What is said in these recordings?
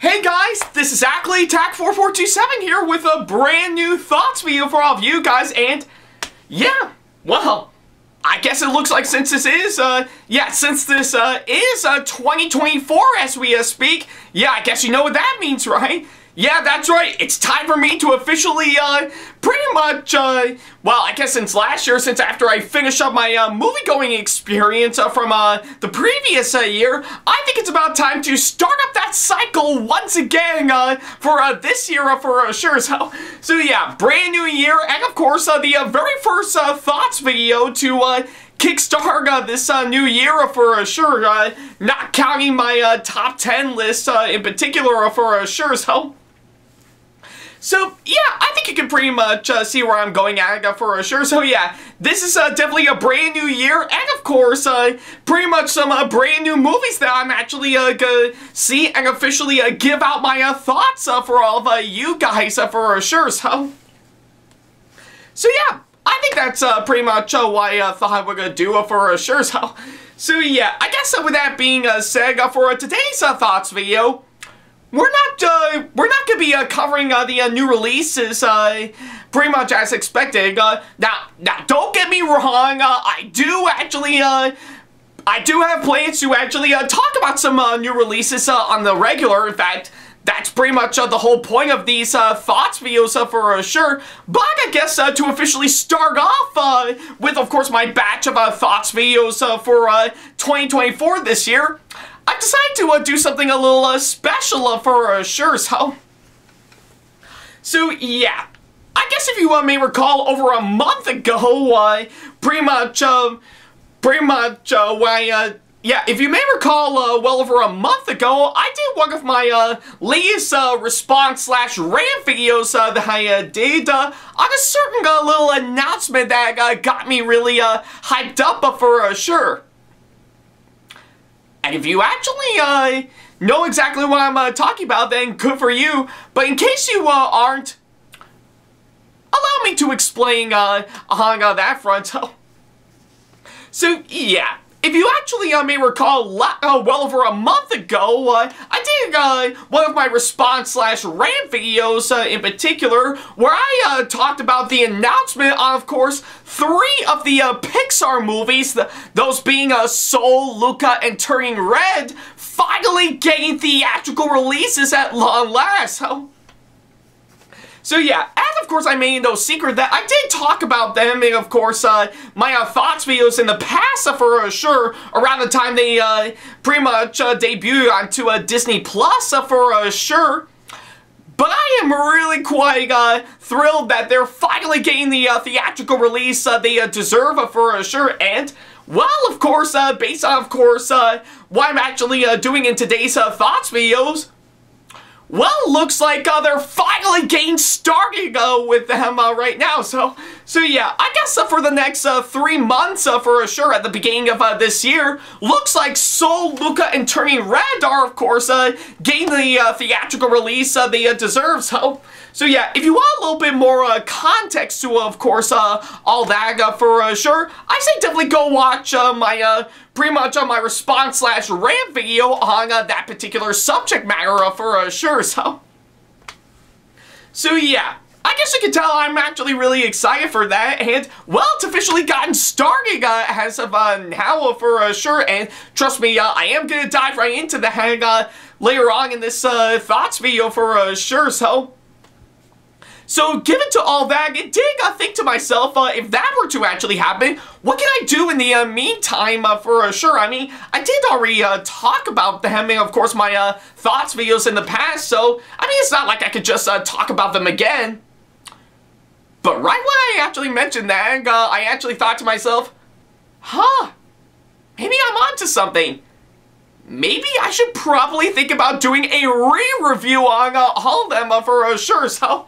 Hey guys, this is Ackleyattack4427 here with a brand new thoughts video for all of you guys, and yeah, well, I guess it looks like since this is, uh, yeah, since this, uh, is, uh, 2024 as we, uh, speak, yeah, I guess you know what that means, right? Yeah, that's right. It's time for me to officially, uh, pretty much, uh, well, I guess since last year, since after I finished up my, uh, movie-going experience uh, from, uh, the previous uh, year, I think it's about time to start up that cycle once again, uh, for, uh, this year, uh, for uh, sure. So, so yeah, brand new year, and of course, uh, the uh, very first, uh, thoughts video to, uh, kickstart uh, this uh, new year for uh, sure, uh, not counting my uh, top 10 list uh, in particular uh, for uh, sure, so... So, yeah, I think you can pretty much uh, see where I'm going at for sure. So, yeah, this is uh, definitely a brand new year, and of course, uh, pretty much some uh, brand new movies that I'm actually uh, gonna see and officially uh, give out my uh, thoughts uh, for all of you guys for sure. So, so yeah, I think that's pretty much what I thought we are gonna do for sure. So, so yeah, I guess with that being said, for today's thoughts video, we're not, uh, we're not gonna be, uh, covering, uh, the, uh, new releases, uh, pretty much as expected. Uh, now, now, don't get me wrong, I do actually, I do have plans to actually, talk about some, new releases, on the regular. In fact, that's pretty much the whole point of these thoughts videos for sure. But I guess to officially start off with, of course, my batch of thoughts videos for uh, 2024 this year, I decided to uh, do something a little uh, special uh, for uh, sure. So, so yeah. I guess if you uh, may recall, over a month ago, uh, pretty much, uh, pretty much, uh, I, uh, yeah, if you may recall, uh, well over a month ago, I did one of my, uh, latest, uh, response slash rant videos, uh, that I, uh, did, uh, on a certain, uh, little announcement that, uh, got me really, uh, hyped up uh, for, uh, sure. And if you actually, uh, know exactly what I'm, uh, talking about, then good for you. But in case you, uh, aren't, allow me to explain, uh, on, uh, that front. So, so yeah. If you actually uh, may recall, uh, well over a month ago, uh, I did uh, one of my response slash rant videos uh, in particular, where I uh, talked about the announcement on, of course, three of the Pixar movies, the, those being Soul, Luca, and Turning Red, finally getting theatrical releases at long last. So, so yeah, and of course I made no secret that I did talk about them in, of course, uh, my uh, thoughts videos in the past uh, for uh, sure, around the time they uh, pretty much uh, debuted onto uh, Disney Plus for sure. But I am really quite uh, thrilled that they're finally getting the uh, theatrical release uh, they deserve for sure, and well, of course, based on, of course, what I'm actually doing in today's thoughts videos, well, looks like uh, they're finally getting started uh, with them uh, right now. So, so yeah, I guess uh, for the next uh, three months, uh, for sure, at the beginning of uh, this year, looks like Soul, Luca, and Turning Red are, of course, getting the theatrical release they deserve. So, so yeah, if you want a little bit more context to, of course, all that for sure, I say definitely go watch my, pretty much on my response slash rant video on uh, that particular subject matter uh, for uh, sure, so. So yeah, I guess you can tell I'm actually really excited for that, and, well, it's officially gotten started uh, as of uh, now for uh, sure, and trust me, uh, I am gonna dive right into that uh, later on in this uh, thoughts video for uh, sure, so... So, given to all that, it did uh, think to myself, uh, if that were to actually happen, what can I do in the uh, meantime uh, for uh, sure? I mean, I did already uh, talk about them in, of course, my uh, thoughts videos in the past, so, I mean, it's not like I could just talk about them again. But right when I actually mentioned that, I actually thought to myself, huh, maybe I'm onto something. Maybe I should probably think about doing a re-review on uh, all of them uh, for uh, sure, so...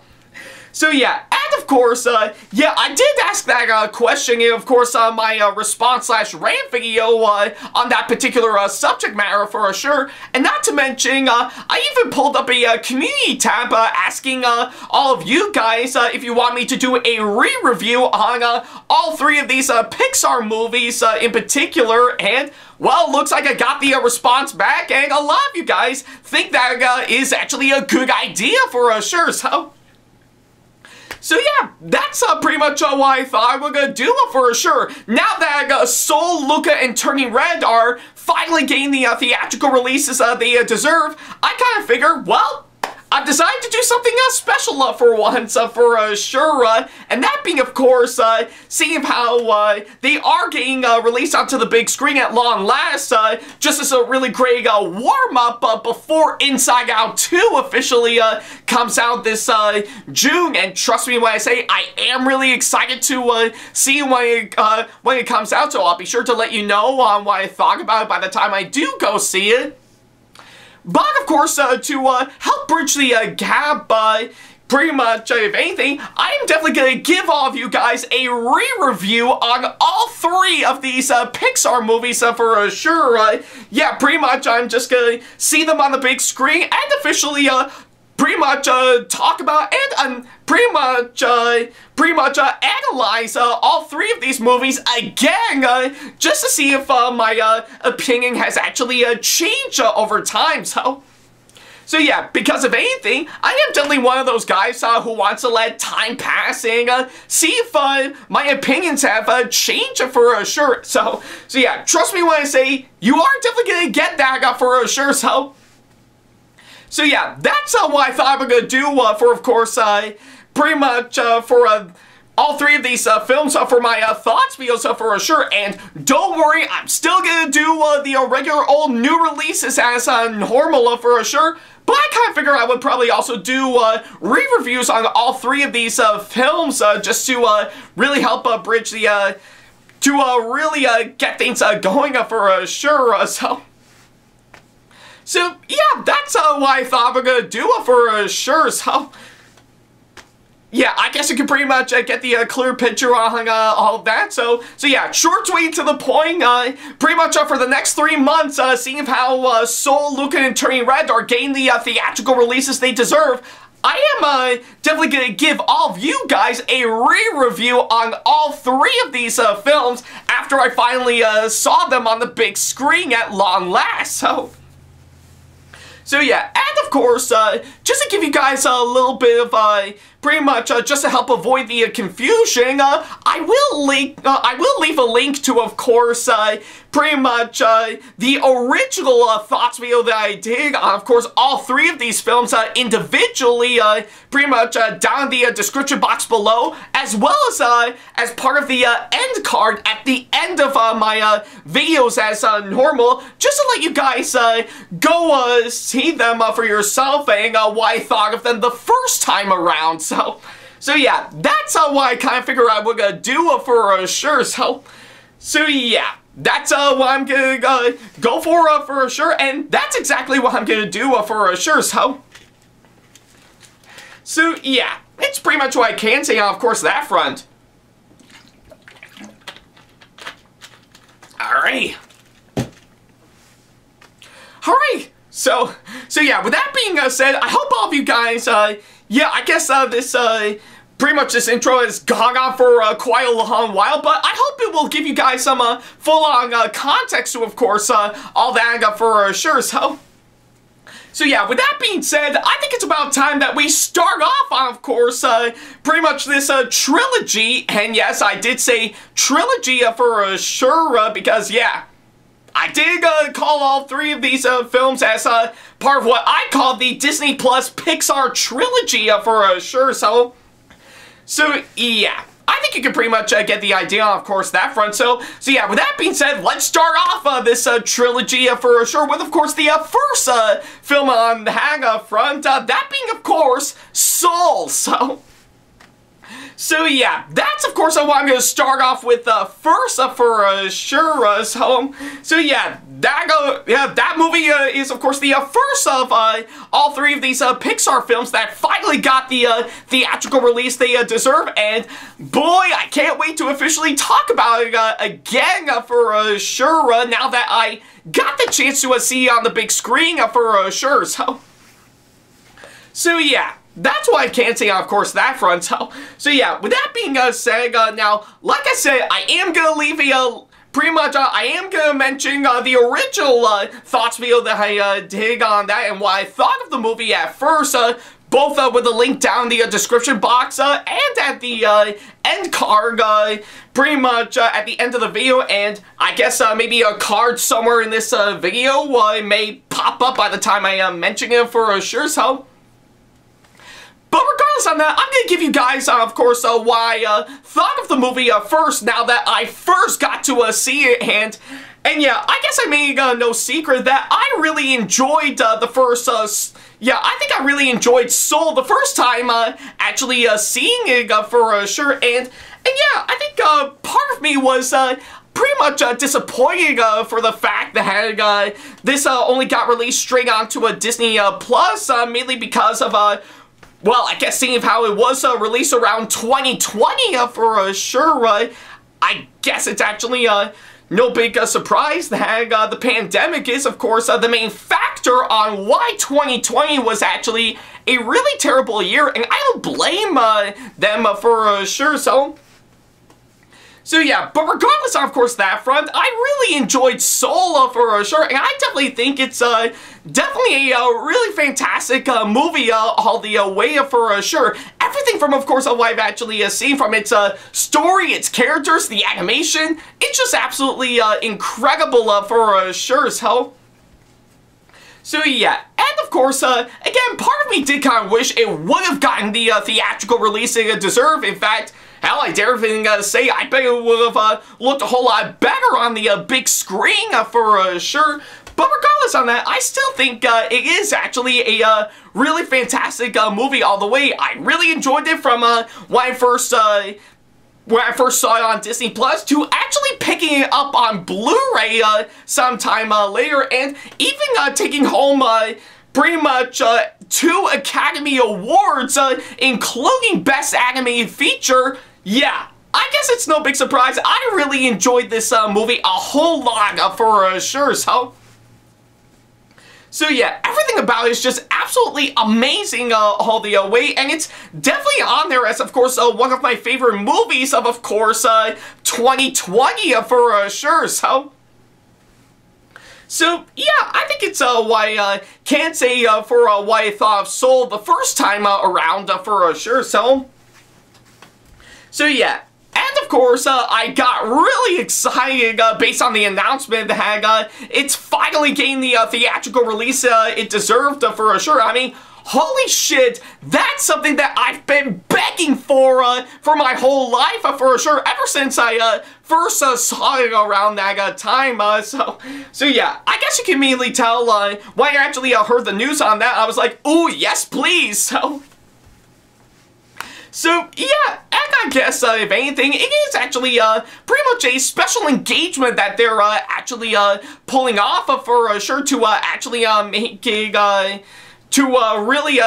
So yeah, and of course, uh, yeah, I did ask that uh, question, of course, uh, my uh, response slash rant video uh, on that particular uh, subject matter for sure. And not to mention, uh, I even pulled up a uh, community tab uh, asking uh, all of you guys uh, if you want me to do a re-review on uh, all three of these uh, Pixar movies uh, in particular. And well, looks like I got the uh, response back, and a lot of you guys think that uh, is actually a good idea for uh, sure, so... So yeah, that's uh, pretty much uh, what I thought I would uh, do for sure. Now that uh, Soul, Luca, and Turning Red are finally getting the uh, theatrical releases uh, they uh, deserve, I kind of figure, well, I've decided to do something uh, special uh, for once, uh, for uh, sure, uh, and that being, of course, uh, seeing how they are getting released onto the big screen at long last, just as a really great warm-up before Inside Out 2 officially comes out this June, and trust me when I say I am really excited to see when it, when it comes out, so I'll be sure to let you know on what I thought about it by the time I do go see it. But of course, uh, to uh, help bridge the uh, gap, uh, pretty much, uh, if anything, I am definitely going to give all of you guys a re-review on all three of these uh, Pixar movies uh, for uh, sure. Uh, yeah, pretty much I'm just going to see them on the big screen and officially uh, pretty much uh, talk about and um, pretty much uh, pretty much uh, analyze uh, all three of these movies again uh, just to see if uh, my opinion has actually changed over time. So. So yeah, because of anything, I am definitely one of those guys uh, who wants to let time pass and uh, see if uh, my opinions have changed for sure. So, so yeah, trust me when I say you are definitely gonna get that for sure. So, so yeah, that's uh, what I thought I was gonna do uh, for, of course, uh, pretty much uh, for uh, all three of these uh, films for my thoughts videos for sure. And don't worry, I'm still gonna do uh, the regular old new releases as uh, normal for sure. But I kind of figure I would probably also do uh, re-reviews on all three of these uh, films uh, just to really help bridge the, to really get things going for sure. So, so yeah, that's what I thought we're gonna do it for uh, sure. So, yeah, I guess you can pretty much uh, get the uh, clear picture on uh, all of that. So, so yeah, short, sweet, to the point. Uh, pretty much uh, for the next three months, seeing how Soul, Luca, and Turning Red are getting the theatrical releases they deserve. I am uh, definitely going to give all of you guys a re-review on all three of these uh, films after I finally uh, saw them on the big screen at long last. So, so yeah, and of course, uh, just to give you guys a little bit of, uh, pretty much, uh, just to help avoid the uh, confusion, uh, I will link, uh, I will leave a link to, of course, pretty much, uh, the original, uh, thoughts video that I did on, of course, all three of these films, uh, individually, uh, pretty much, uh, down the uh, description box below, as well as, uh, as part of the, uh, end card at the end of, uh, my, uh, videos as, uh, normal, just to let you guys, uh, go, uh, see them, uh, for yourself and, uh, what I thought of them the first time around, so, so yeah, that's, uh, what I kind of figured I would, uh, do, uh, for, uh, sure, so, so yeah, that's uh, what I'm gonna uh, go for uh, for sure, and that's exactly what I'm gonna do uh, for a sure, so... So, yeah, it's pretty much what I can say on, of course, that front. Alright. Alright, so, so yeah, with that being uh, said, I hope all of you guys, uh, yeah, I guess uh, this, uh, pretty much this intro has gone on for uh, quite a long while, but I hope it will give you guys some uh, full-on uh, context to, of course, uh, all that for uh, sure, so... So yeah, with that being said, I think it's about time that we start off on, of course, uh, pretty much this uh, trilogy, and yes, I did say trilogy uh, for uh, sure, uh, because yeah, I did call all three of these films as part of what I call the Disney Plus Pixar trilogy for sure, so... So, yeah. I think you can pretty much uh, get the idea, of course, that front. So, so yeah, with that being said, let's start off uh, this uh, trilogy uh, for sure with, of course, the uh, first uh, film on the hang up front. That being, of course, Soul. So, so yeah, that's of course what I'm going to start off with uh, first uh, for uh, sure. Uh, so, yeah, that go yeah that movie uh, is of course the uh, first of uh, all three of these uh, Pixar films that finally got the theatrical release they deserve. And boy, I can't wait to officially talk about it again for uh, sure. Uh, now that I got the chance to see on the big screen for sure. So, so yeah that's why I can't say, of course, that front. So, so yeah, with that being uh, said, uh, now, like I said, I am gonna leave a, uh, pretty much, uh, I am gonna mention uh, the original uh, thoughts video that I uh, did on that and what I thought of the movie at first. Uh, both uh, with a link down the uh, description box uh, and at the uh, end card, pretty much at the end of the video, and I guess maybe a card somewhere in this video may pop up by the time I mention it for sure, so... But regardless on that, I'm going to give you guys, uh, of course, uh, why I uh, thought of the movie first now that I first got to see it, and and yeah, I guess I made uh, no secret that I really enjoyed uh, the first, uh, yeah, I think I really enjoyed Soul the first time uh, actually uh, seeing it uh, for sure, and, and yeah, I think part of me was pretty much disappointed for the fact that this only got released straight onto a Disney Plus, mainly because of well, I guess seeing how it was uh, released around 2020 uh, for uh, sure, I guess it's actually uh, no big uh, surprise that uh, the pandemic is, of course, uh, the main factor on why 2020 was actually a really terrible year, and I don't blame uh, them for uh, sure, so... So yeah, but regardless of course that front, I really enjoyed Soul for sure, and I definitely think it's uh, definitely a uh, really fantastic uh, movie uh, all the uh, way for sure. Everything from, of course, what I've actually seen from its uh, story, its characters, the animation, it's just absolutely uh, incredible for sure as hell. So yeah, and of course, uh, again, part of me did kind of wish it would have gotten the uh, theatrical release it deserved. In fact, hell, I dare even uh, say I bet it would have uh, looked a whole lot better on the uh, big screen uh, for uh, sure. But regardless on that, I still think uh, it is actually a uh, really fantastic movie all the way. I really enjoyed it from when I first when I first saw it on Disney Plus to actually picking it up on Blu-ray uh, sometime uh, later and even uh, taking home pretty much two Academy Awards, including Best Animated Feature. Yeah, I guess it's no big surprise. I really enjoyed this movie a whole lot for sure, so... So yeah, everything about it is just absolutely amazing uh, all the uh, way, and it's definitely on there as, of course, uh, one of my favorite movies of, of course, uh, 2020 uh, for uh, sure, so... So, yeah, I think it's uh, why I uh, can't say uh, for uh, why I thought of Soul the first time uh, around uh, for uh, sure, so... So, yeah, and of course, uh, I got really excited uh, based on the announcement that uh, it's finally getting the uh, theatrical release uh, it deserved uh, for sure. I mean, holy shit, that's something that I've been begging for for my whole life for sure, ever since I first saw it around that time. so, so yeah, I guess you can immediately tell when I actually heard the news on that, I was like, ooh, yes, please. So, so yeah, I guess uh, if anything, it is actually uh, pretty much a special engagement that they're uh, actually uh, pulling off for uh, sure to uh, actually uh, to really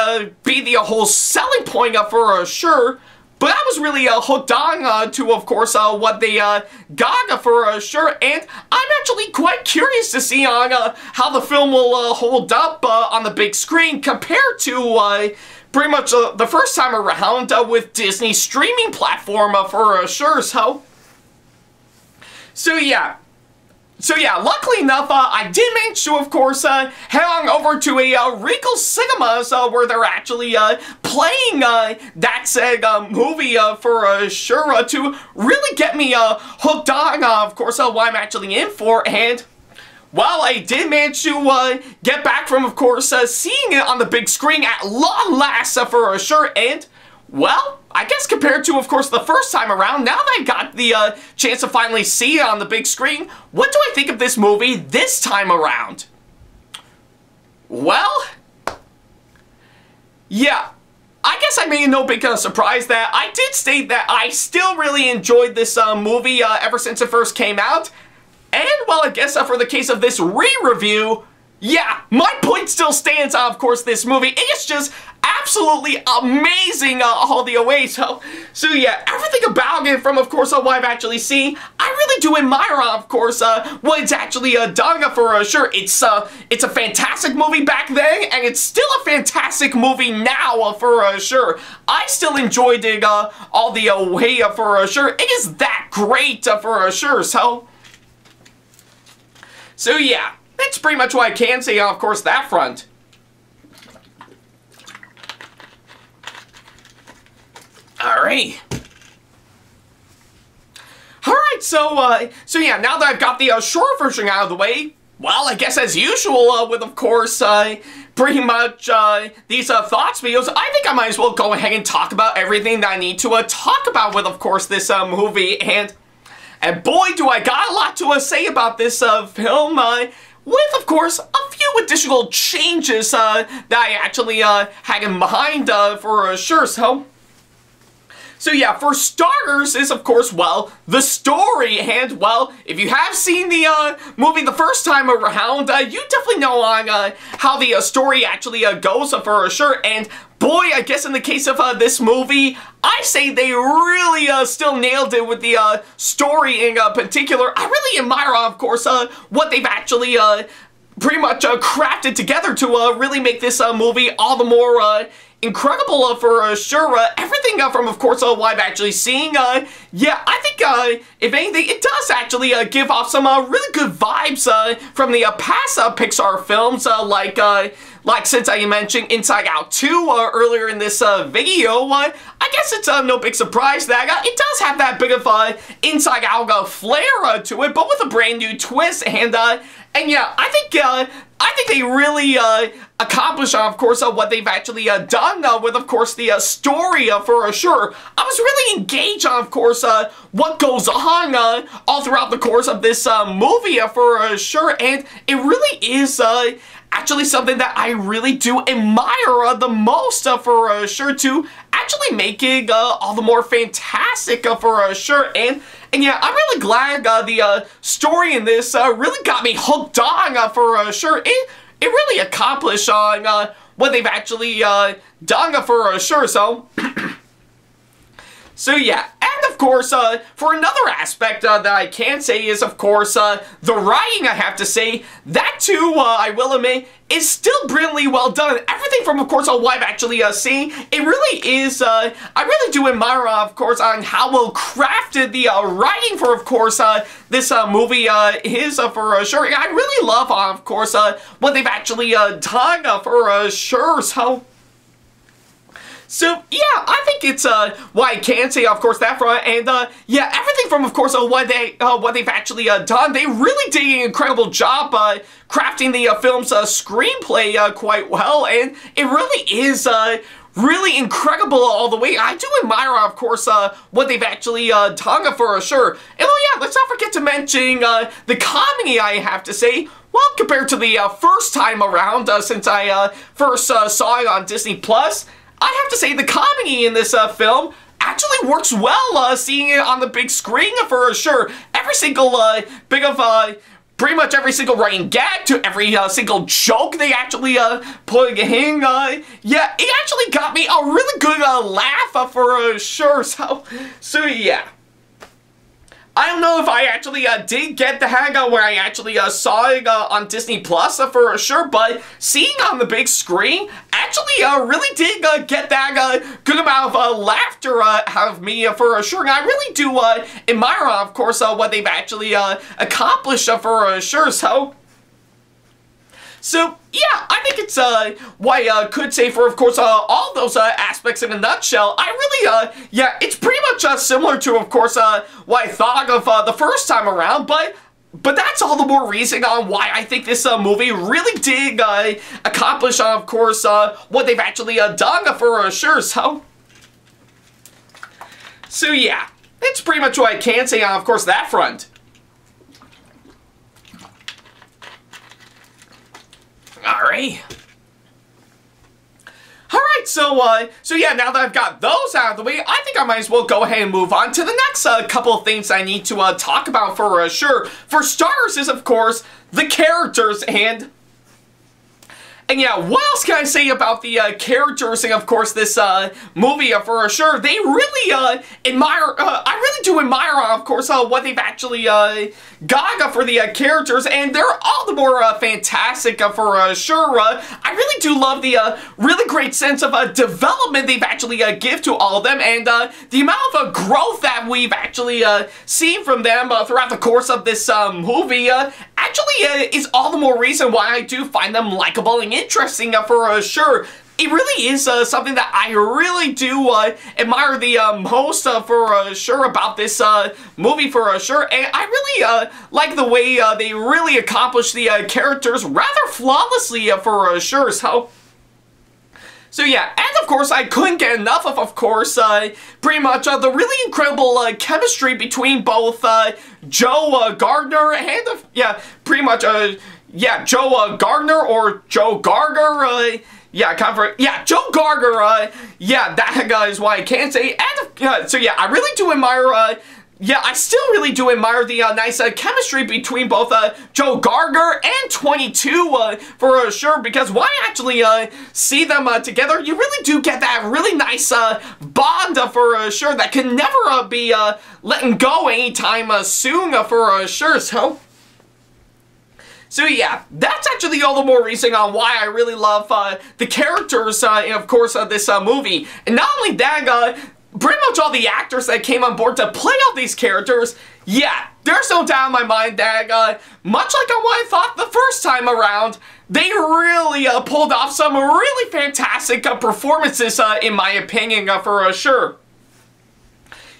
be the whole selling point uh, for sure. But I was really uh, hooked on uh, to, of course, uh, what they uh, got for uh, sure, and I'm actually quite curious to see on how the film will hold up on the big screen compared to pretty much uh, the first time around uh, with Disney streaming platform uh, for uh, sure, so... So yeah, so yeah, luckily enough, uh, I did manage to, of course, uh, head on over to a uh, Regal Cinemas uh, where they're actually uh, playing uh, that said movie for sure to really get me hooked on, of course, what I'm actually in for, and well, I did manage to uh, get back from, of course, uh, seeing it on the big screen at long last uh, for sure, and, well, I guess compared to, of course, the first time around, now that I got the uh, chance to finally see it on the big screen, what do I think of this movie this time around? Well, yeah, I guess I made no big uh, surprise that I did state that I still really enjoyed this uh, movie uh, ever since it first came out, and, well, I guess for the case of this re-review, yeah, my point still stands on, of course, this movie. It is just absolutely amazing uh, all the way. So, so yeah, everything about it from, of course, uh, what I've actually seen, I really do admire, uh, of course, uh, what it's actually uh, done uh, for uh, sure. It's, uh, it's a fantastic movie back then, and it's still a fantastic movie now uh, for uh, sure. I still enjoyed it uh, all the uh, way uh, for uh, sure. It is that great uh, for uh, sure, so... So yeah, that's pretty much what I can say of course, that front. Alright. Alright, so, uh, so yeah, now that I've got the uh, short version out of the way, well, I guess as usual, uh, with, of course, uh, pretty much, uh, these, uh, thoughts videos, I think I might as well go ahead and talk about everything that I need to, uh, talk about with, of course, this, uh, movie, and, and boy, do I got a lot to, uh, say about this, uh, film, uh, with, of course, a few additional changes, uh, that I actually, uh, had in mind, uh, for, sure, so... So yeah, for starters is of course, well, the story, and well, if you have seen the uh, movie the first time around, uh, you definitely know on uh, how the uh, story actually uh, goes for sure, and boy, I guess in the case of uh, this movie, I say they really uh, still nailed it with the uh, story in uh, particular. I really admire, of course, uh, what they've actually uh, pretty much uh, crafted together to uh, really make this uh, movie all the more uh, incredible uh, for uh, sure. Uh, everything uh, from, of course, uh, what I'm actually seeing, uh, yeah, I think, uh, if anything, it does actually uh, give off some uh, really good vibes uh, from the uh, past uh, Pixar films, uh, like, uh, like since I mentioned Inside Out 2 uh, earlier in this uh, video, uh, I guess it's uh, no big surprise that uh, it does have that big of a Inside Out uh, flair uh, to it, but with a brand new twist, and, uh, and yeah, I think, uh, I think they really, uh, accomplish, uh, of course, uh, what they've actually uh, done uh, with, of course, the uh, story for sure. I was really engaged on, of course, what goes on all throughout the course of this movie for sure, and it really is actually something that I really do admire the most for sure to actually making all the more fantastic for sure and and yeah I'm really glad uh, the uh, story in this uh, really got me hooked on uh, for uh, sure. It it really accomplished on uh, what they've actually done for sure so So yeah, and of course, uh, for another aspect uh, that I can say is, of course, uh, the writing, I have to say, that too, uh, I will admit, is still brilliantly well done. Everything from, of course, what I've actually uh, seen, it really is, uh, I really do admire, uh, of course, on how well crafted the uh, writing for, of course, uh, this uh, movie uh, is uh, for uh, sure. I really love, uh, of course, uh, what they've actually uh, done uh, for uh, sure, so... So, yeah, I think it's, uh, say, of course, that front, and, uh, yeah, everything from, of course, uh, what they, uh, what they've actually, uh, done, they really did an incredible job, uh, crafting the, uh, film's, uh, screenplay, uh, quite well, and it really is, uh, really incredible all the way. I do admire, of course, uh, what they've actually uh, done for sure. And oh yeah, let's not forget to mention uh, the comedy, I have to say. Well, compared to the uh, first time around, uh, since I uh, first uh, saw it on Disney Plus, I have to say the comedy in this uh, film actually works well, uh, seeing it on the big screen for sure. Every single uh, big of uh, pretty much every single running gag to every uh, single joke they actually uh, put in. Uh, yeah, it actually got me a really good uh, laugh uh, for uh, sure. So, so yeah. I don't know if I actually uh, did get the hang of where I actually uh, saw it uh, on Disney Plus uh, for sure, but seeing on the big screen actually uh, really did uh, get that good amount of laughter out of me for sure. And I really do admire, of course, what they've actually accomplished for sure. So, so, yeah, I think it's uh, I uh, could say for, of course, uh, all those uh, aspects in a nutshell. I really, uh, yeah, it's pretty much uh, similar to, of course, uh, what I thought of uh, the first time around, but but that's all the more reason on why I think this uh, movie really did uh, accomplish, uh, of course, uh, what they've actually uh, done for uh, sure, so... So yeah, that's pretty much what I can say on, of course, that front. Alright. Alright, so, uh, so yeah, now that I've got those out of the way, I think I might as well go ahead and move on to the next, uh, couple of things I need to, uh, talk about for, uh, sure. For starters is, of course, the characters and and yeah, what else can I say about the uh, characters and of course this uh, movie uh, for sure? They really uh, admire, uh, I really do admire of course uh, what they've actually uh, got uh, for the characters and they're all the more fantastic for sure. I really do love the really great sense of development they've actually give to all of them and the amount of growth that we've actually seen from them throughout the course of this um, movie actually uh, is all the more reason why I do find them likable and interesting uh, for uh, sure it really is uh, something that I really do uh, admire the uh, most for sure about this movie for sure. And I really like the way they really accomplish the characters rather flawlessly for sure. So. So yeah, and of course I couldn't get enough of, of course, uh, pretty much uh, the really incredible uh, chemistry between both Joe Gardner and, yeah, pretty much, yeah, Joe Gardner or Joe Garger, yeah, comfort. Yeah, Joe Garger. Uh, yeah, that guy is why I can't say. And uh, so yeah, I really do admire. Uh, yeah, I still really do admire the uh, nice uh, chemistry between both uh, Joe Garger and 22 uh, for uh, sure, because why actually uh, see them uh, together, you really do get that really nice uh, bond uh, for uh, sure that can never uh, be uh, letting go anytime uh, soon uh, for uh, sure, so... So yeah, that's actually all the more reason on why I really love uh, the characters, uh, of course, of this uh, movie. And not only that, uh, pretty much all the actors that came on board to play all these characters, yeah, there's no doubt in my mind that, uh, much like what I thought the first time around, they really uh, pulled off some really fantastic performances, in my opinion, for sure.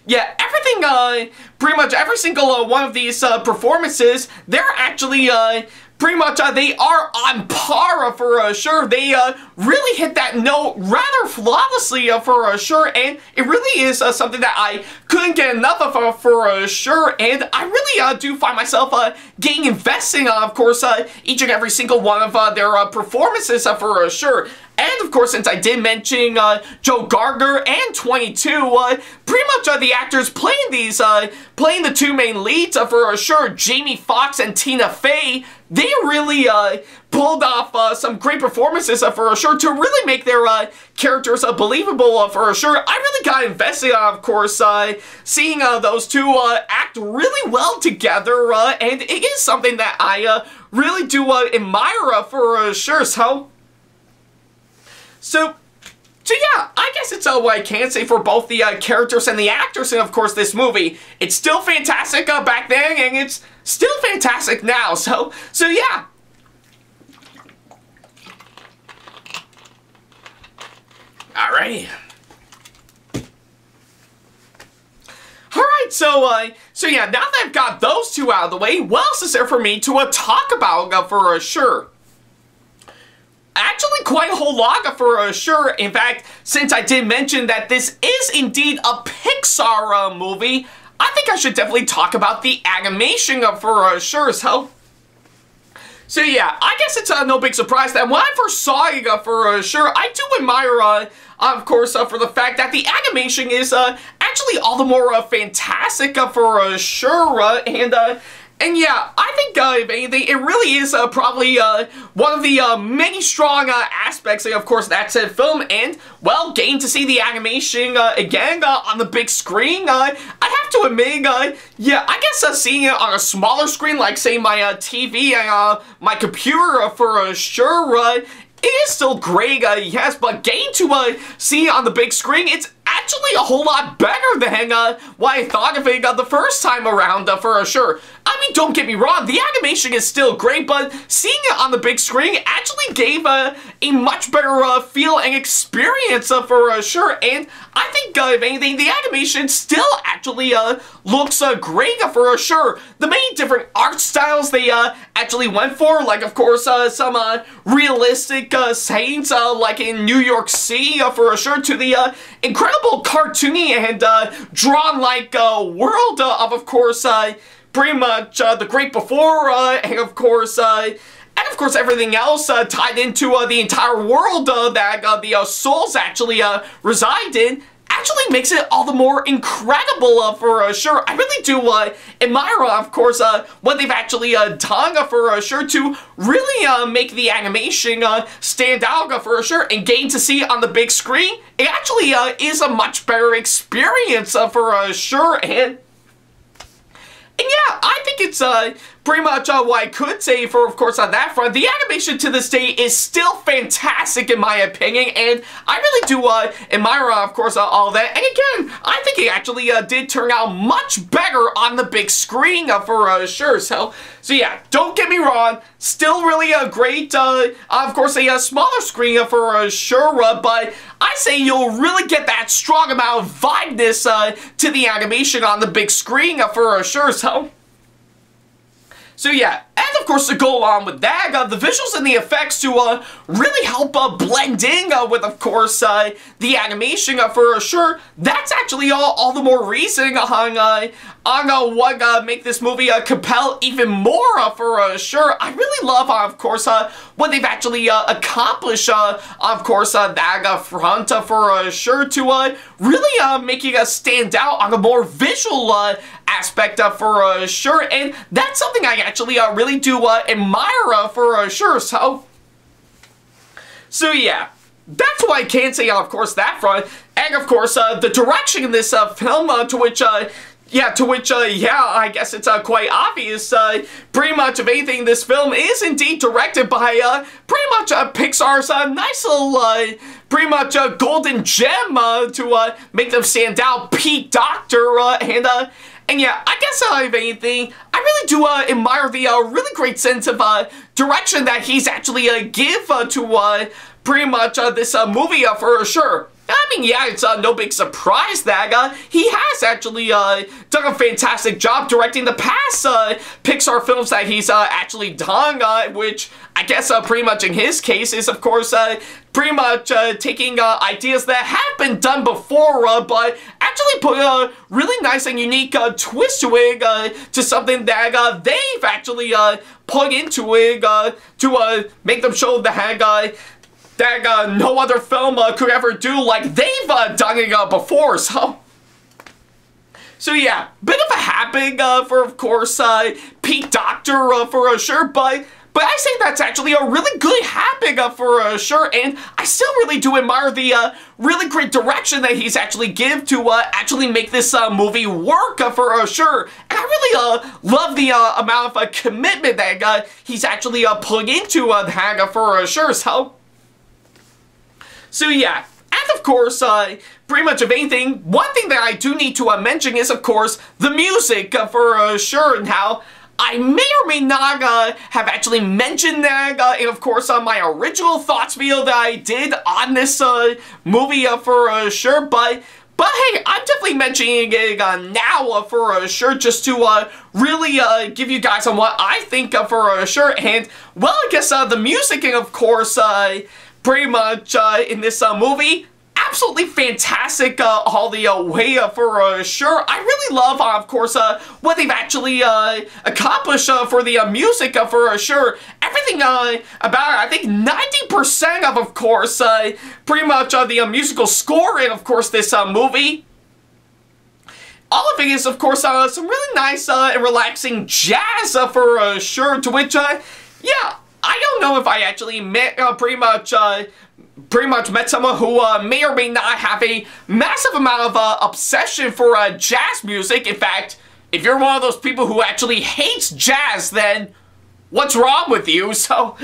Yeah, everything, uh, pretty much every single uh, one of these uh, performances, they're actually, uh, pretty much, uh, they are on par for uh, sure. They uh, really hit that note rather flawlessly uh, for uh, sure, and it really is uh, something that I couldn't get enough of uh, for uh, sure, and I really uh, do find myself uh, getting investing, uh, of course, uh, each and every single one of uh, their uh, performances uh, for uh, sure. And of course, since I did mention uh, Joe Garger and 22, uh, pretty much uh, the actors playing these, uh, playing the two main leads uh, for sure, Jamie Foxx and Tina Fey, they really uh, pulled off uh, some great performances uh, for sure to really make their uh, characters uh, believable uh, for sure. I really got invested, of course, seeing those two act really well together, and it is something that I really do admire for sure. So, so so yeah, I guess it's all I can say for both the uh, characters and the actors and of course, this movie. It's still fantastic uh, back then, and it's still fantastic now. So, so yeah. Alright. Alright, so, uh, so yeah, now that I've got those two out of the way, what else is there for me to uh, talk about uh, for uh, sure? Actually quite a whole lot for sure. In fact, since I did mention that this is indeed a Pixar uh, movie, I think I should definitely talk about the animation uh, for sure. So, so yeah, I guess it's uh, no big surprise that when I first saw it uh, for uh, sure, I do admire, uh, of course, uh, for the fact that the animation is uh, actually all the more fantastic for sure, and and yeah, I think, uh, if anything, it really is uh, probably uh, one of the uh, many strong uh, aspects, of course, that said film, and, well, getting to see the animation uh, again on the big screen, I have to admit, yeah, I guess seeing it on a smaller screen, like, say, my TV and my computer for sure, it is still great, yes, but getting to see it on the big screen, it's actually a whole lot better than uh, what I thought of it uh, the first time around, uh, for sure. I mean, don't get me wrong, the animation is still great, but seeing it on the big screen actually gave uh, a much better uh, feel and experience uh, for sure, and I think, if anything, the animation still actually looks great for sure. The many different art styles they actually went for, like, of course, some realistic uh, scenes, like in New York City, for sure, to the uh, incredible cartoony and uh, drawn-like uh, world uh, of, of course, uh, pretty much uh, the great before, and of course, and of course everything else tied into the entire world that the souls actually reside in actually makes it all the more incredible uh, for uh, sure. I really do uh, admire, uh, of course, uh, what they've actually uh, done for sure to really make the animation stand out for sure and gain to see on the big screen. It actually is a much better experience for sure and and yeah, I think it's uh, pretty much uh, what I could say for, of course, on that front, the animation to this day is still fantastic in my opinion, and I really do uh, admire, uh, of course, uh, all that. And again, I think it actually uh, did turn out much better on the big screen uh, for sure. So, so yeah, don't get me wrong, still really a great, of course, a, smaller screen for sure, but I say you'll really get that strong amount of vibeness to the animation on the big screen for sure. So, so yeah, and of course to go along with that, uh, the visuals and the effects to uh, really help uh, blend in uh, with, of course, uh, the animation uh, for sure. That's actually all, all the more reason on, uh, on uh, what uh, make this movie uh, compel even more uh, for uh, sure. I really love, uh, of course, uh, what they've actually uh, accomplished, uh, of course, uh, that uh, front uh, for uh, sure to uh, really uh, making us stand out on a more visual uh, aspect uh, for uh, sure. And that's something I actually uh, really do uh, admire uh, for uh, sure. So, so yeah. That's why I can't say, uh, of course, that front. And, of course, uh, the direction in this uh, film, uh, to which uh, yeah, to which, uh, yeah, I guess it's uh, quite obvious. Uh, pretty much of anything, this film is indeed directed by uh, pretty much uh, Pixar's uh, nice little, uh, pretty much uh, golden gem uh, to uh, make them stand out, Pete Docter uh, and uh, and yeah, I guess uh, if anything, I really do uh, admire the uh, really great sense of uh, direction that he's actually uh, give uh, to uh, pretty much uh, this uh, movie uh, for sure. I mean, yeah, it's uh, no big surprise that uh, he has actually uh, done a fantastic job directing the past uh, Pixar films that he's uh, actually done, uh, which I guess pretty much in his case is, of course, pretty much taking ideas that have been done before, but actually put a really nice and unique twist to it, to something that they've actually put into it to make them show that uh, that uh, no other film uh, could ever do like they've uh, done it uh, before, so... So yeah, bit of a happening uh, for, of course, uh, Pete Docter uh, for uh, sure, but but I say that's actually a really good happening uh, for sure, and I still really do admire the really great direction that he's actually give to actually make this movie work for sure. And I really love the amount of commitment that he's actually putting into that for sure. So, so yeah, and of course, uh, pretty much of anything, one thing that I do need to uh, mention is, of course, the music uh, for uh, sure and how I may or may not uh, have actually mentioned that, uh, and of course, on my original thoughts video that I did on this movie for sure, but but hey, I'm definitely mentioning it uh, now uh, for uh, sure, just to uh, really uh, give you guys on what I think uh, for uh, sure. And well, I guess uh, the music, and of course, uh, pretty much uh, in this uh, movie, absolutely fantastic uh, all the uh, way uh, for uh, sure. I really love, uh, of course, uh, what they've actually uh, accomplished uh, for the music for sure. Everything about it, I think 90% of, of course, pretty much the musical score in, of course, this movie. All of it is, of course, some really nice and relaxing jazz for sure, to which, yeah, I don't know if I actually met uh, pretty much uh, pretty much met someone who uh, may or may not have a massive amount of uh, obsession for uh, jazz music. In fact, if you're one of those people who actually hates jazz, then what's wrong with you? So,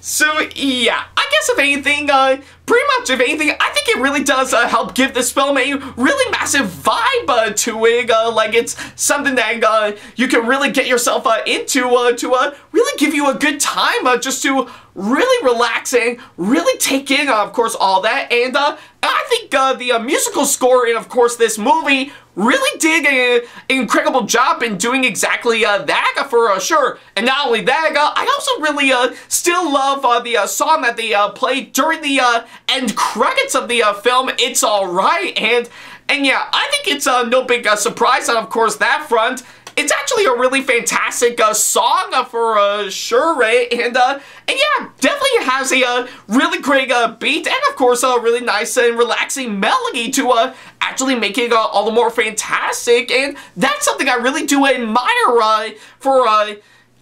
so yeah, I guess if anything, uh, pretty much if anything, I think it really does uh, help give this film a really massive vibe uh, to it. Uh, like it's something that uh, you can really get yourself uh, into uh, to really give you a good time just to really relax and really take in, of course, all that. And I think the musical score in, of course, this movie really did an incredible job in doing exactly uh, that for uh, sure. And not only that, uh, I also really uh, still love uh, the uh, song that they uh, played during the uh, end credits of the uh, film, It's Alright. And, and yeah, I think it's uh, no big uh, surprise on, of course, that front. It's actually a really fantastic uh, song uh, for uh, sure, right? And, uh, and yeah, definitely has a uh, really great uh, beat and, of course, a really nice and relaxing melody to uh, actually make it uh, all the more fantastic. And that's something I really do admire uh, for uh,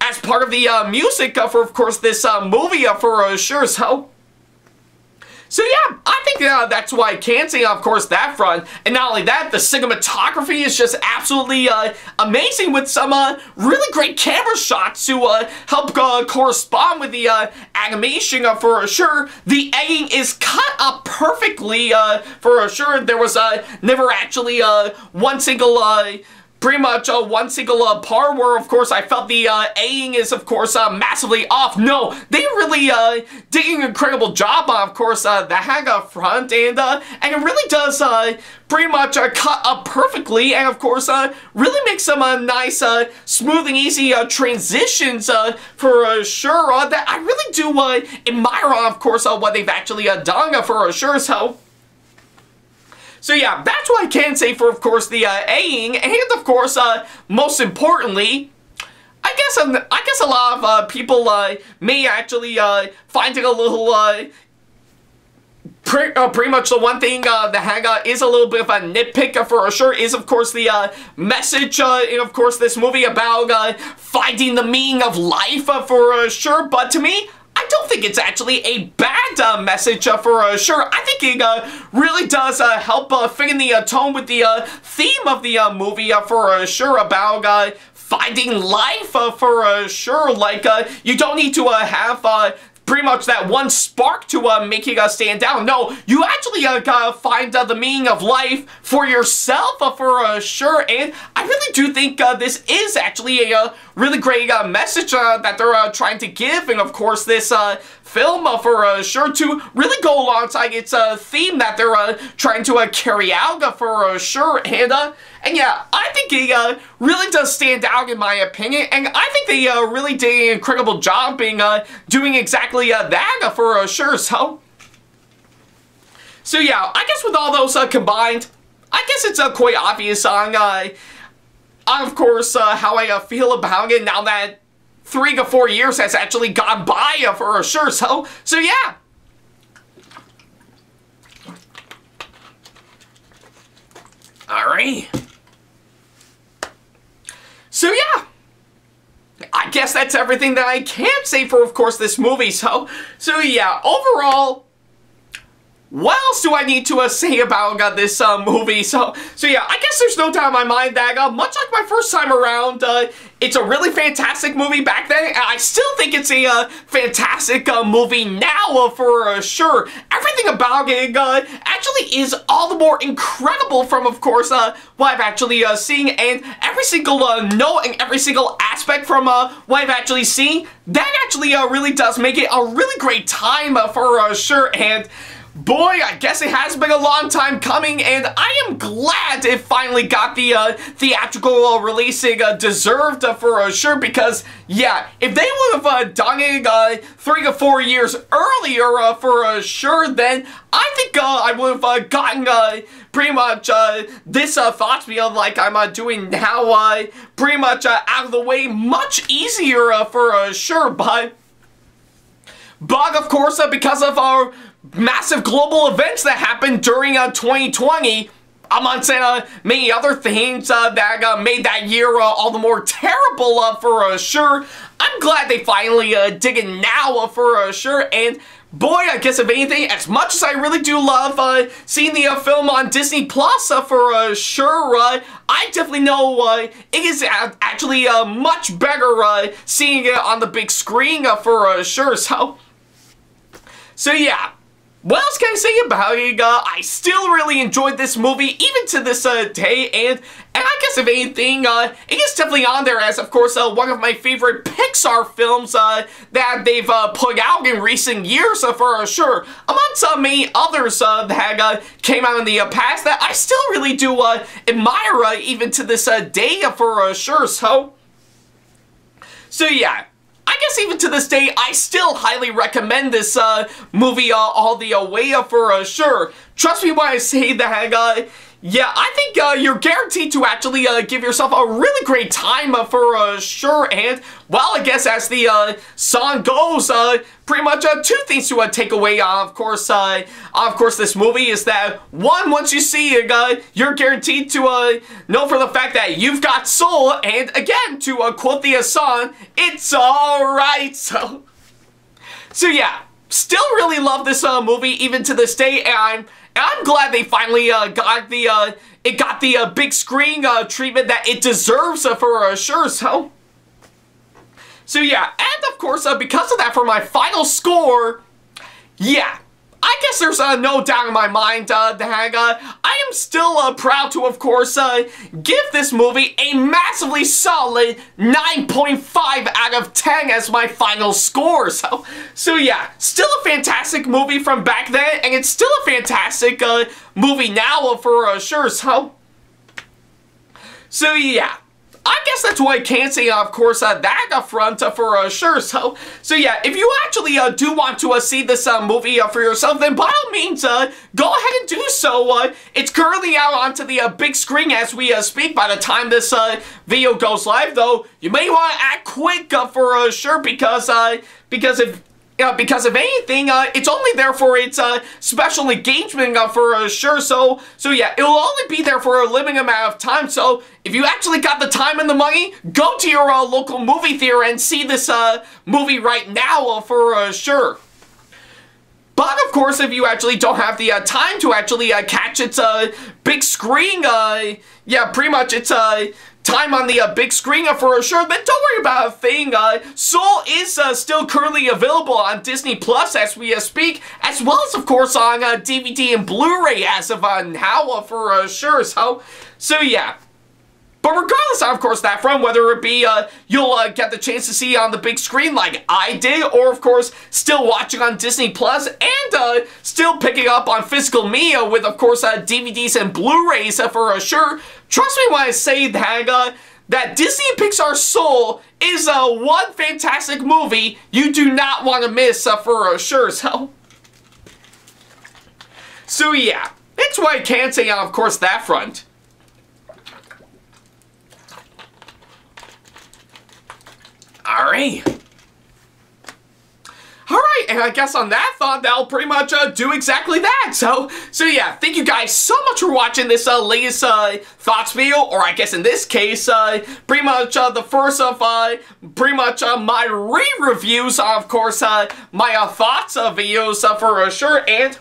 as part of the uh, music uh, for, of course, this uh, movie uh, for uh, sure. So, so yeah, I think uh, that's why I can say, of course, that front. And not only that, the cinematography is just absolutely uh, amazing with some uh, really great camera shots to uh, help uh, correspond with the uh, animation for sure. The editing is cut up perfectly for sure. There was never actually one single pretty much uh, one single uh, part where, of course, I felt the uh, A-ing is, of course, uh, massively off. No, they really uh, did an incredible job, of course, uh, the hang up front, and uh, and it really does uh, pretty much uh, cut up perfectly, and of course, uh, really makes some uh, nice, uh, smooth and easy uh, transitions uh, for uh, sure. Uh, that I really do uh, admire, uh, of course, uh, what they've actually uh, done uh, for uh, sure. So. So yeah, that's what I can say for, of course, the uh, A-ing, and of course, uh, most importantly, I guess um, I guess a lot of uh, people uh, may actually uh, find it a little uh, Pre uh, pretty much the one thing uh, the Haga is a little bit of a nitpick for sure is of course the uh, message uh, in of course this movie about uh, finding the meaning of life uh, for sure but to me I don't think it's actually a bad uh, message uh, for uh, sure. I think it uh, really does uh, help uh, fit in the uh, tone with the theme of the movie for sure about finding life for sure. Like, you don't need to have pretty much that one spark to uh, making us stand down. No, you actually uh, gotta find uh, the meaning of life for yourself, uh, for uh, sure. And I really do think uh, this is actually a uh, really great uh, message uh, that they're uh, trying to give. And of course, this uh, film for uh, sure to really go alongside its uh, theme that they're trying to carry out for sure. And, and yeah, I think it really does stand out in my opinion. And I think they really did an incredible job in uh, doing exactly that for sure. So, so yeah, I guess with all those combined, I guess it's uh, quite obvious on, uh, of course, uh, how I uh, feel about it now that three to four years has actually gone by uh, for sure. So, so yeah. Alright. So yeah. I guess that's everything that I can say for, of course, this movie. So, so yeah, overall, what else do I need to uh, say about uh, this uh, movie? So, so yeah, I guess there's no doubt in my mind that, uh, much like my first time around, uh, it's a really fantastic movie back then, and I still think it's a uh, fantastic movie now, for sure. Everything about it actually is all the more incredible from, of course, what I've actually seen, and every single note and every single aspect from what I've actually seen, that actually really does make it a really great time, for sure, and boy, I guess it has been a long time coming, and I am glad it finally got the uh, theatrical uh, releasing uh, deserved uh, for uh, sure, because, yeah, if they would have uh, done it uh, three to four years earlier uh, for sure, then I think I would have gotten pretty much this thoughts me like I'm doing now, pretty much out of the way much easier for sure, but... But, of course, because of our massive global events that happened during uh, 2020 amongst uh, many other things uh, that uh, made that year uh, all the more terrible uh, for uh, sure. I'm glad they finally dig in now for sure, and boy, I guess if anything, as much as I really do love seeing the film on Disney Plus for sure, I definitely know it is actually much better seeing it on the big screen for sure. So, so yeah, what else can I say about it? Uh, I still really enjoyed this movie, even to this uh, day, and, and I guess if anything, uh, it is definitely on there as, of course, uh, one of my favorite Pixar films uh, that they've uh, put out in recent years, for sure, amongst uh, many others uh, that uh, came out in the past that I still really do admire, even to this day, for sure, so... So yeah, I guess even to this day, I still highly recommend this uh, movie uh, all the way uh, for uh, sure. Trust me when I say that, uh, yeah, I think uh, you're guaranteed to actually uh, give yourself a really great time uh, for uh, sure. And, well, I guess as the uh, song goes, uh, pretty much two things to take away, of course, of course, this movie is that, one, once you see it, you're guaranteed to know for the fact that you've got soul. And, again, to quote the song, it's alright. So, so yeah. still really love this movie even to this day, and I'm, I'm glad they finally uh, got the uh, it got the uh, big screen uh, treatment that it deserves uh, for uh, sure. So, so yeah, and of course, because of that, for my final score, yeah, I guess there's uh, no doubt in my mind uh, that uh, I am still uh, proud to, of course, uh, give this movie a massively solid 9.5 out of 10 as my final score. So, so yeah, still a fantastic movie from back then, and it's still a fantastic uh, movie now for sure. So, so yeah. I guess that's why I can't say, of course, uh, that up front uh, for uh, sure. So, so yeah, if you actually uh, do want to uh, see this uh, movie uh, for yourself, then by all means, uh, go ahead and do so. Uh, it's currently out onto the uh, big screen as we uh, speak. By the time this uh, video goes live, though, you may want to act quick uh, for uh, sure because uh, because if uh, because if anything, uh, it's only there for its uh, special engagement uh, for uh, sure. So, so yeah, it'll only be there for a limited amount of time. So, if you actually got the time and the money, go to your uh, local movie theater and see this movie right now for sure. But of course, if you actually don't have the time to actually catch its big screen, yeah, pretty much it's uh, time on the uh, big screen uh, for sure, then don't worry about a thing. Uh, Soul is uh, still currently available on Disney Plus as we uh, speak, as well as, of course, on uh, DVD and Blu-ray as of uh, now uh, for uh, sure. So, so yeah. But regardless, of course, that from whether it be uh, you'll uh, get the chance to see on the big screen like I did, or of course, still watching on Disney Plus, and uh, still picking up on physical media with, of course, uh, DVDs and Blu-rays uh, for uh, sure. Trust me when I say uh, that Disney Pixar Soul is uh, one fantastic movie you do not want to miss uh, for sure sure. So, so yeah, that's why I can't say on, of course, that front. Alright. And I guess on that thought, that'll pretty much uh, do exactly that. So, so yeah, thank you guys so much for watching this uh, latest uh, thoughts video, or I guess in this case, uh, pretty much uh, the first of uh, pretty much uh, my re-reviews, of course, uh, my uh, thoughts uh, videos uh, for uh, sure, and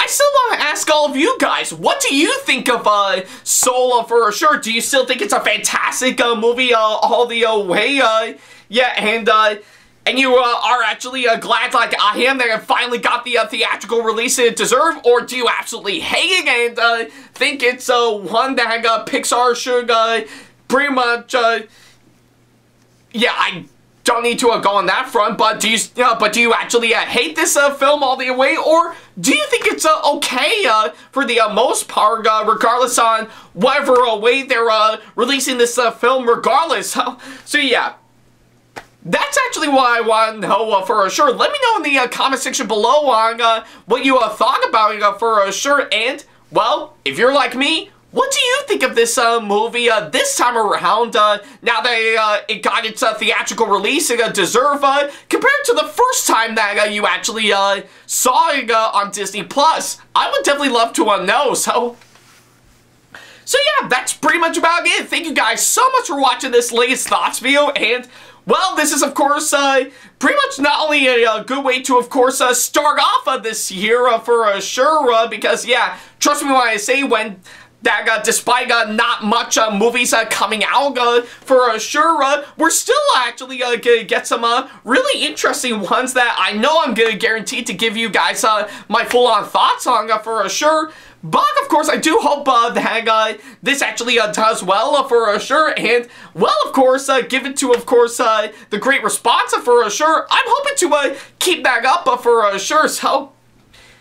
I still want to ask all of you guys, what do you think of uh, Soul for sure? Do you still think it's a fantastic uh, movie uh, all the uh, way? Uh, yeah, and uh, and you uh, are actually uh, glad like I am that it finally got the uh, theatrical release it deserved, or do you absolutely hate it? And uh, think it's uh, one that uh, Pixar should pretty much, yeah, I don't need to go on that front, but do you, but do you actually hate this film all the way, or do you think it's okay for the most part, regardless on whatever way they're releasing this film, regardless? so yeah, that's actually why I want to know uh, for sure. Let me know in the uh, comment section below on uh, what you uh, thought about it for sure. And, well, if you're like me, what do you think of this uh, movie uh, this time around, now that it got its theatrical release it uh, deserve, compared to the first time that you actually saw it on Disney+. Plus? I would definitely love to know, so... So yeah, that's pretty much about it. Thank you guys so much for watching this latest thoughts video, and well, this is, of course, uh, pretty much not only a, a, good way to, of course, uh, start off uh, this year uh, for uh, sure, uh, because, yeah, trust me when I say when that uh, despite uh, not much uh, movies uh, coming out for sure, we're still actually gonna get some really interesting ones that I know I'm gonna guarantee to give you guys my full-on thoughts on for sure. But, of course, I do hope uh, that uh, this actually uh, does well uh, for sure. And, well, of course, uh, given to, of course, uh, the great response for sure, I'm hoping to keep that up for sure. So,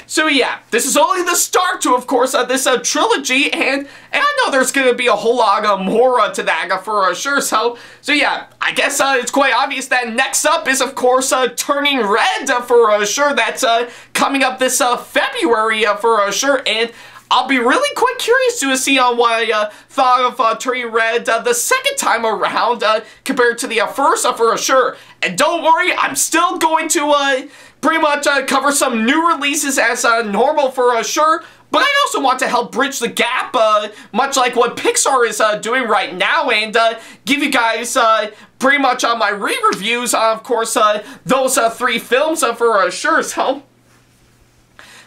so yeah, this is only the start to, of course, uh, this uh, trilogy, and, and I know there's gonna be a whole lot uh, more uh, to that for sure, so, so yeah, I guess it's quite obvious that next up is, of course, Turning Red for sure, that's coming up this February for sure, and I'll be really quite curious to see on what I uh, thought of uh, Turning Red uh, the second time around uh, compared to the uh, first uh, for sure. And don't worry, I'm still going to pretty much cover some new releases as normal for sure. But I also want to help bridge the gap, much like what Pixar is doing right now, and give you guys pretty much on my re-reviews, of course, those three films for sure. So,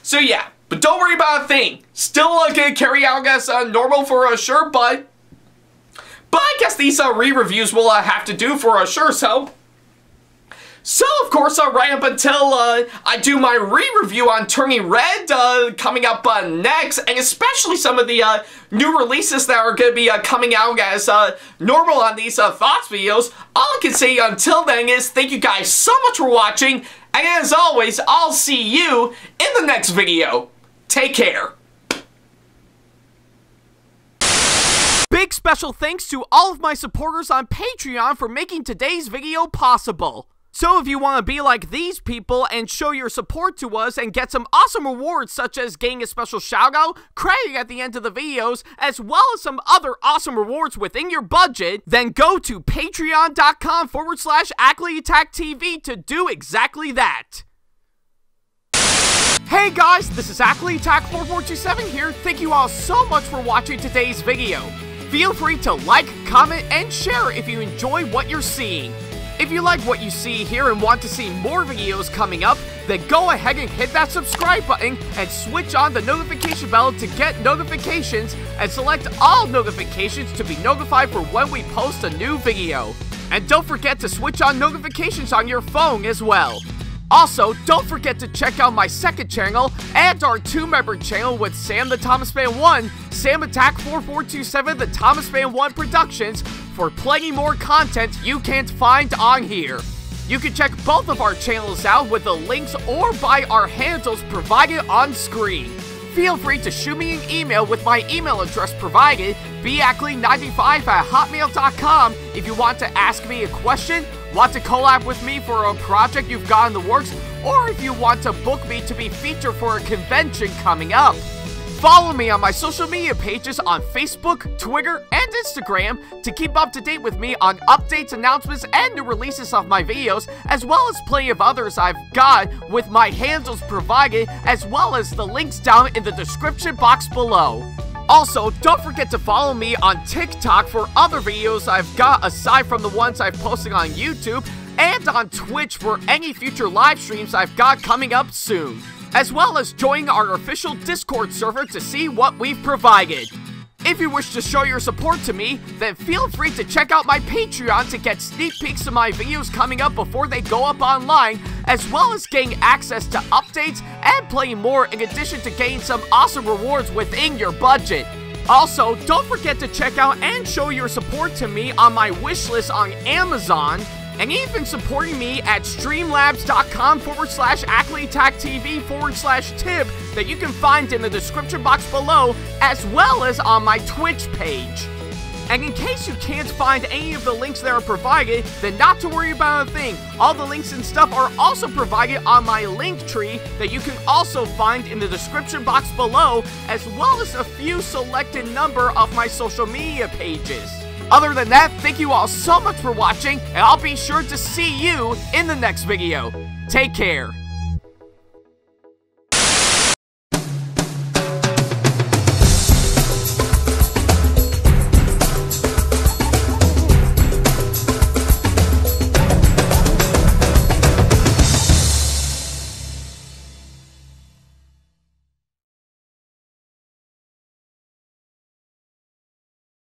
so yeah, but don't worry about a thing. Still carry out as normal for a sure, but but I guess these re-reviews will have to do for a sure. So. So, of course, uh, right up until uh, I do my re-review on Turning Red uh, coming up uh, next, and especially some of the uh, new releases that are going to be uh, coming out as normal on these Thoughts videos, all I can say until then is thank you guys so much for watching, and as always, I'll see you in the next video. Take care. Big special thanks to all of my supporters on Patreon for making today's video possible. So if you want to be like these people and show your support to us and get some awesome rewards such as getting a special shoutout, credit at the end of the videos, as well as some other awesome rewards within your budget, then go to patreon.com forward slash TV to do exactly that. Hey guys, this is Ackleyattack4427 here. Thank you all so much for watching today's video. Feel free to like, comment, and share if you enjoy what you're seeing. If you like what you see here and want to see more videos coming up, then go ahead and hit that subscribe button and switch on the notification bell to get notifications and select all notifications to be notified for when we post a new video. And don't forget to switch on notifications on your phone as well. Also, don't forget to check out my second channel and our two-member channel with SamTheThomasFan1, Sam Attack 4427 the Thomas Man 1 Productions for plenty more content you can't find on here. You can check both of our channels out with the links or by our handles provided on screen. Feel free to shoot me an email with my email address provided, beackley95 at hotmail.com if you want to ask me a question Want to collab with me for a project you've got in the works? Or if you want to book me to be featured for a convention coming up? Follow me on my social media pages on Facebook, Twitter, and Instagram to keep up to date with me on updates, announcements, and new releases of my videos, as well as plenty of others I've got with my handles provided, as well as the links down in the description box below. Also, don't forget to follow me on TikTok for other videos I've got aside from the ones I've posted on YouTube, and on Twitch for any future live streams I've got coming up soon, as well as join our official Discord server to see what we've provided. If you wish to show your support to me, then feel free to check out my Patreon to get sneak peeks of my videos coming up before they go up online, as well as getting access to updates and playing more in addition to getting some awesome rewards within your budget. Also, don't forget to check out and show your support to me on my wishlist on Amazon, and even supporting me at streamlabs.com forward slash TV forward slash tip that you can find in the description box below, as well as on my Twitch page. And in case you can't find any of the links that are provided, then not to worry about a thing. All the links and stuff are also provided on my Linktree that you can also find in the description box below, as well as a few selected number of my social media pages. Other than that, thank you all so much for watching, and I'll be sure to see you in the next video. Take care.